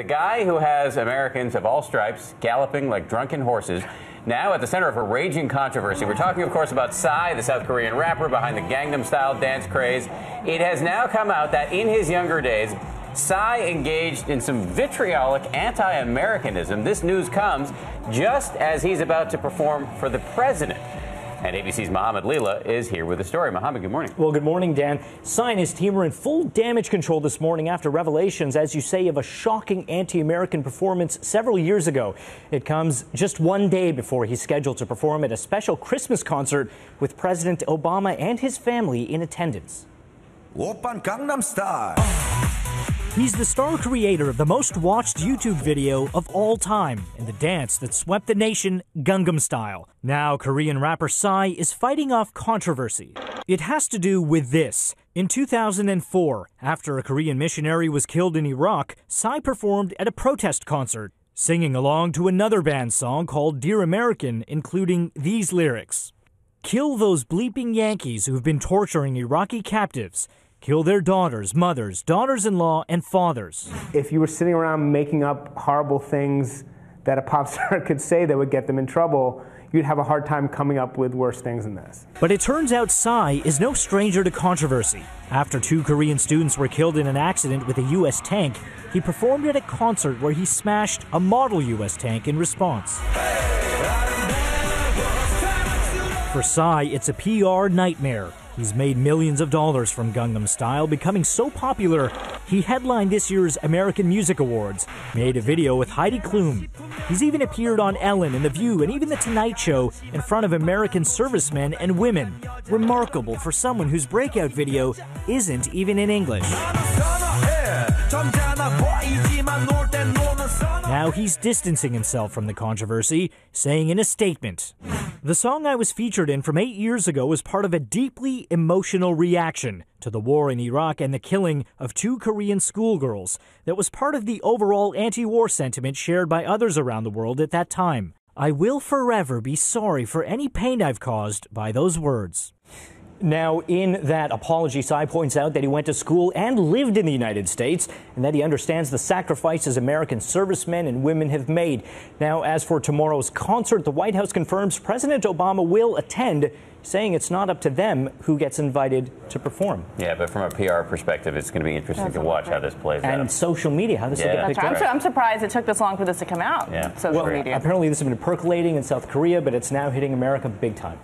The guy who has Americans of all stripes galloping like drunken horses. Now at the center of a raging controversy. We're talking, of course, about Psy, the South Korean rapper behind the Gangnam Style dance craze. It has now come out that in his younger days, Psy engaged in some vitriolic anti Americanism. This news comes just as he's about to perform for the president. And ABC's Mohammed Lila is here with the story. Mohammed, good morning. Well, good morning, Dan. Psy and his team were in full damage control this morning after revelations, as you say, of a shocking anti American performance several years ago. It comes just one day before he's scheduled to perform at a special Christmas concert with President Obama and his family in attendance. 오빤 Gangnam Style. He's the star creator of the most watched YouTube video of all time and the dance that swept the nation Gangnam Style. Now, Korean rapper Psy is fighting off controversy. It has to do with this. In 2004, after a Korean missionary was killed in Iraq, Psy performed at a protest concert, singing along to another band song called Dear American, including these lyrics Kill those bleeping Yankees who've been torturing Iraqi captives kill their daughters, mothers, daughters in law, and fathers. If you were sitting around making up horrible things that a pop star could say that would get them in trouble, you'd have a hard time coming up with worse things than this. But it turns out Psy is no stranger to controversy. After two Korean students were killed in an accident with a U.S. tank, he performed at a concert where he smashed a model U.S. tank in response. For Psy, it's a PR nightmare. He's made millions of dollars from Gangnam Style, becoming so popular, he headlined this year's American Music Awards, made a video with Heidi Klum. He's even appeared on Ellen and The View and even The Tonight Show in front of American servicemen and women. Remarkable for someone whose breakout video isn't even in English. Now he's distancing himself from the controversy, saying in a statement, the song I was featured in from eight years ago was part of a deeply emotional reaction to the war in Iraq and the killing of two Korean schoolgirls that was part of the overall anti war sentiment shared by others around the world at that time. I will forever be sorry for any pain I've caused by those words. Now, in that apology, Psy points out that he went to school and lived in the United States and that he understands the sacrifices American servicemen and women have made. Now, as for tomorrow's concert, the White House confirms President Obama will attend, saying it's not up to them who gets invited to perform. Yeah, but from a PR perspective, it's going to be interesting That's to watch how this plays and out. And social media, how this Yeah. will get That's picked I'm, up. su- I'm surprised it took this long for this to come out. Yeah. Social Well, media. apparently this has been percolating in South Korea, but it's now hitting America big time.